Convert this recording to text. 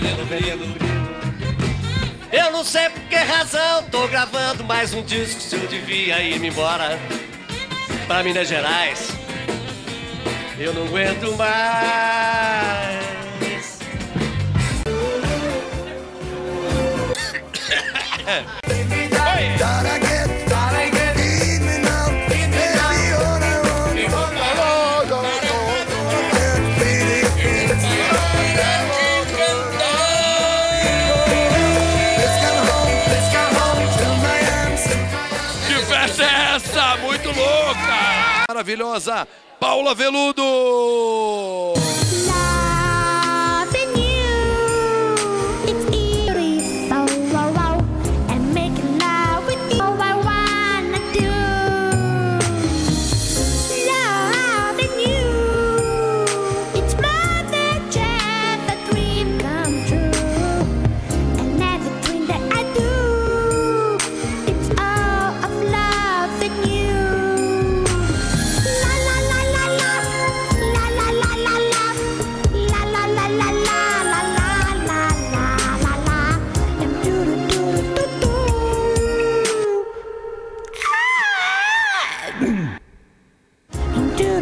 veneno brilho. Eu não sei por que razão tô gravando mais um disco se eu devia ir -me embora pra Minas Gerais. Eu não aguento mais. Oi. maravilhosa, Paula Veludo. do.